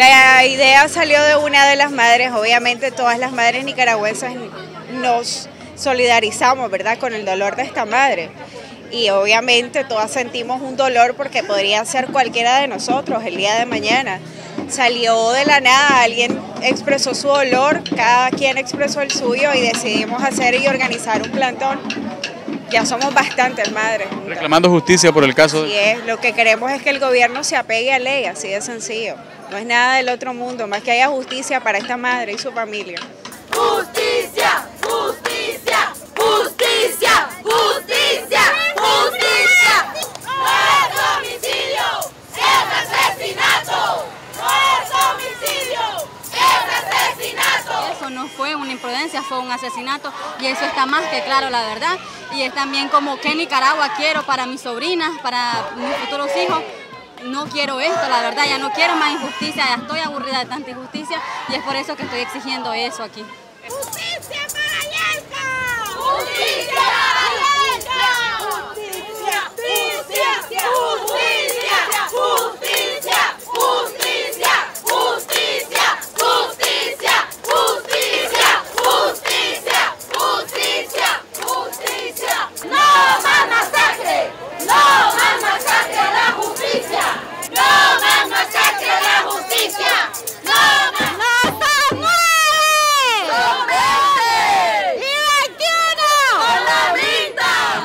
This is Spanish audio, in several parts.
La idea salió de una de las madres, obviamente todas las madres nicaragüenses nos solidarizamos, ¿verdad?, con el dolor de esta madre. Y obviamente todas sentimos un dolor porque podría ser cualquiera de nosotros el día de mañana. Salió de la nada, alguien expresó su dolor, cada quien expresó el suyo y decidimos hacer y organizar un plantón. Ya somos bastantes madres. Reclamando justicia por el caso. Sí, es, lo que queremos es que el gobierno se apegue a ley, así de sencillo. No es nada del otro mundo, más que haya justicia para esta madre y su familia. No fue una imprudencia, fue un asesinato y eso está más que claro, la verdad. Y es también como que Nicaragua quiero para mis sobrinas, para mis futuros hijos no quiero esto, la verdad, ya no quiero más injusticia, ya estoy aburrida de tanta injusticia y es por eso que estoy exigiendo eso aquí.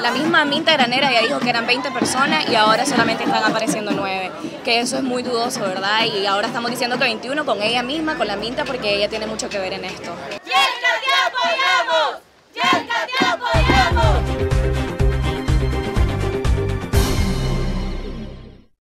La misma Minta Granera ya dijo que eran 20 personas y ahora solamente están apareciendo 9, que eso es muy dudoso, ¿verdad? Y ahora estamos diciendo que 21 con ella misma, con la Minta, porque ella tiene mucho que ver en esto.